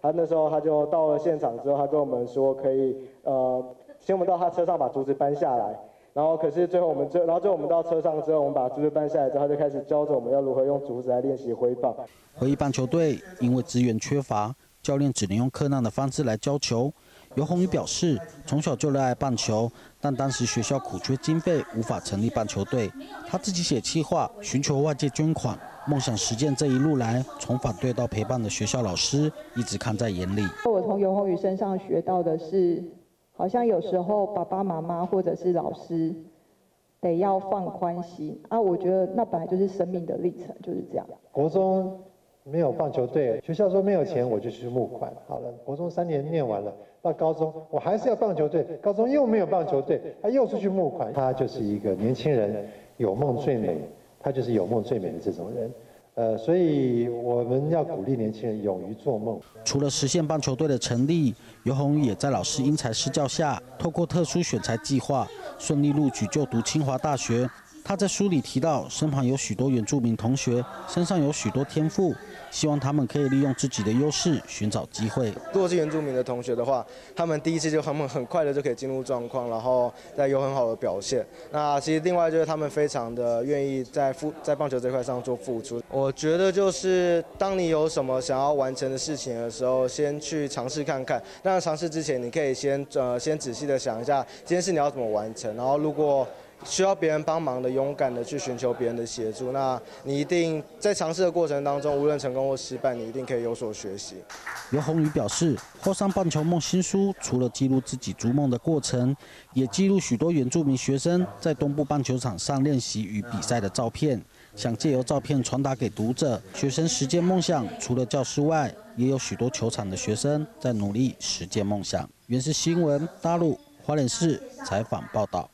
他那时候他就到了现场之后，他跟我们说可以呃，先我们到他车上把竹子搬下来，然后可是最后我们最，然后最后我们到车上之后，我们把竹子搬下来之后，他就开始教着我们要如何用竹子来练习挥棒。合一棒球队因为资源缺乏，教练只能用克难的方式来教球。尤宏宇表示，从小就热爱棒球，但当时学校苦缺经费，无法成立棒球队。他自己写企划，寻求外界捐款，梦想实践。这一路来，从反对到陪伴的学校老师，一直看在眼里。我从尤宏宇身上学到的是，好像有时候爸爸妈妈或者是老师，得要放宽心啊。我觉得那本来就是生命的历程，就是这样。国中没有棒球队，学校说没有钱，我就去募款。好了，国中三年念完了。到高中，我还是要棒球队。高中又没有棒球队，他又出去募款。他就是一个年轻人，有梦最美。他就是有梦最美的这种人。呃，所以我们要鼓励年轻人勇于做梦。除了实现棒球队的成立，尤宏宇也在老师因材施教下，透过特殊选材计划，顺利录取就读清华大学。他在书里提到，身旁有许多原住民同学，身上有许多天赋，希望他们可以利用自己的优势，寻找机会。如果是原住民的同学的话，他们第一次就他们很快的就可以进入状况，然后再有很好的表现。那其实另外就是他们非常的愿意在付在棒球这块上做付出。我觉得就是当你有什么想要完成的事情的时候，先去尝试看看。那尝试之前，你可以先呃先仔细的想一下这件事你要怎么完成，然后如果。需要别人帮忙的，勇敢的去寻求别人的协助。那你一定在尝试的过程当中，无论成功或失败，你一定可以有所学习。刘宏宇表示，《后山棒球梦》新书除了记录自己逐梦的过程，也记录许多原住民学生在东部棒球场上练习与比赛的照片，想借由照片传达给读者，学生实践梦想。除了教室外，也有许多球场的学生在努力实践梦想。原是新闻大陆花莲市采访报道。